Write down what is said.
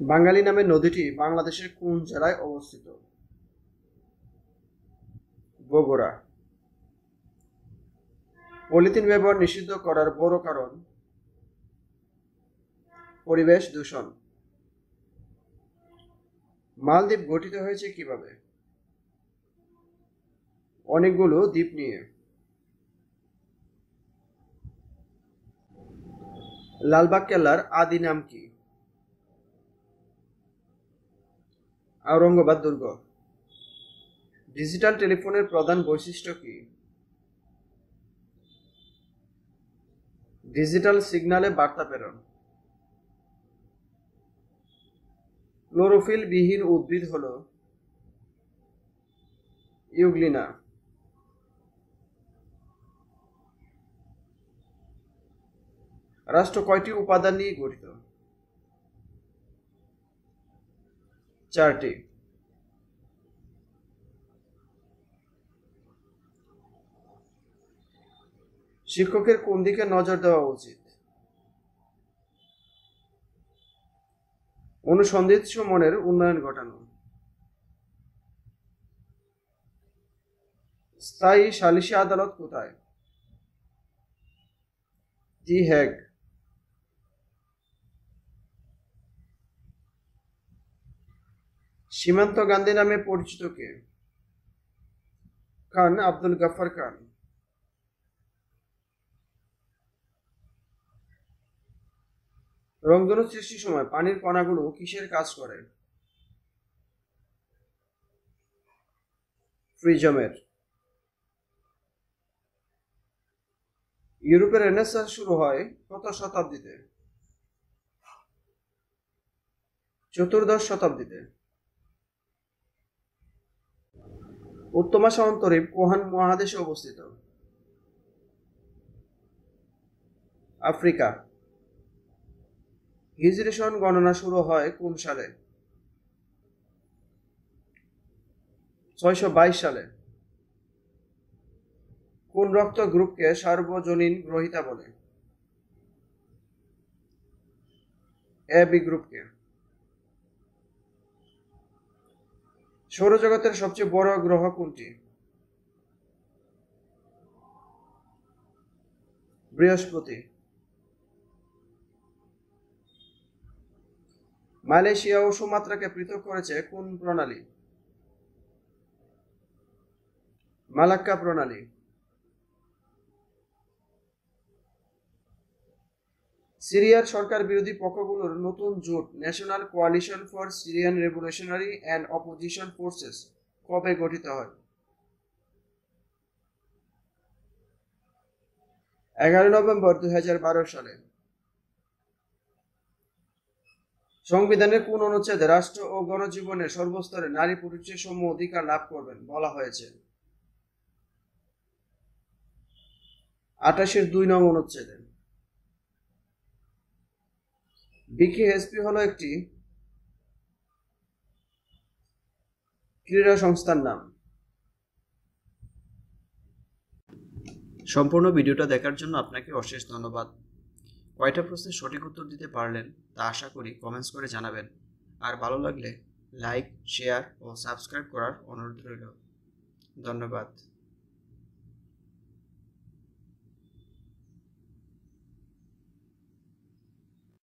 বাঙালি নামে নদীটি বাংলাদেশের কোন জেলায় অবস্থিত? বগুড়া। পলিথিন ব্যবহার নিষিদ্ধ করার বড় কারণ পরিবেশ দূষণ। মালদ্বীপ গঠিত হয়েছে কীভাবে? অনেকগুলো দ্বীপ নিয়ে। লালবাগ কেল্লার আদি নাম কি? আওরঙ্গাবাদ দুর্গ। ডিজিটাল টেলিফোনের প্রধান বৈশিষ্ট্য কি? ডিজিটাল সিগনালে বার্তা প্রেরণ। ক্লোরোফিল বিহীন উদ্ভিদ হল ইউগ্লিনা। রাষ্ট্র কয়টি উপাদান নিয়ে গঠিত? চারটি। শিক্ষকের কোন দিকে নজর দেওয়া উচিত? অনুসন্ধিৎস মনের উন্নয়ন ঘটানো। স্থায়ী সালিসি আদালত কোথায়? The Hague. সীমান্ত গান্ধী নামে পরিচিত কে খান আব্দুল গাফার খান। রংধনু সৃষ্টির সময় পানির কণাগুলো কিসের কাজ করে? ফ্রিজমের। ইউরোপের রেনেসান্স শুরু হয় কত শতাব্দীতে? চতুর্দশ শতাব্দীতে। উত্তমা সামন্তরীপ কোহান মহাদেশে অবস্থিত। আফ্রিকা। হিজরি সন গণনা শুরু হয় কোন সালে? ছয়শো বাইশ সালে। কোন রক্ত গ্রুপকে সার্বজনীন গ্রহিতা বলে? এ বি গ্রুপকে। সৌরজগতের সবচেয়ে বড় গ্রহ কোনটি? বৃহস্পতি। মালয়েশিয়া ও সুমাত্রাকে পৃথক করেছে কোন প্রণালী? মালাক্কা প্রণালী। সিরিয়ার সরকার বিরোধী পক্ষগুলোর নতুন জোট National Coalition for Syrian Revolutionary and Opposition Forces কবে গঠিত হয়? এগারো নভেম্বর বারো সালে। সংবিধানের কোন অনুচ্ছেদে রাষ্ট্র ও গণজীবনের সর্বস্তরে নারী পুরুষের সম অধিকার লাভ করবেন বলা হয়েছে। আঠাশের দুই নং অনুচ্ছেদে। বিকেএসপি হলো একটি ক্রীড়া সংস্থার নাম। সম্পূর্ণ ভিডিওটা দেখার জন্য আপনাকে অশেষ ধন্যবাদ। কয়টা প্রশ্নের সঠিক উত্তর দিতে পারলেন তা আশা করি কমেন্টস করে জানাবেন। আর ভালো লাগলে লাইক শেয়ার ও সাবস্ক্রাইব করার অনুরোধ রইল। ধন্যবাদ।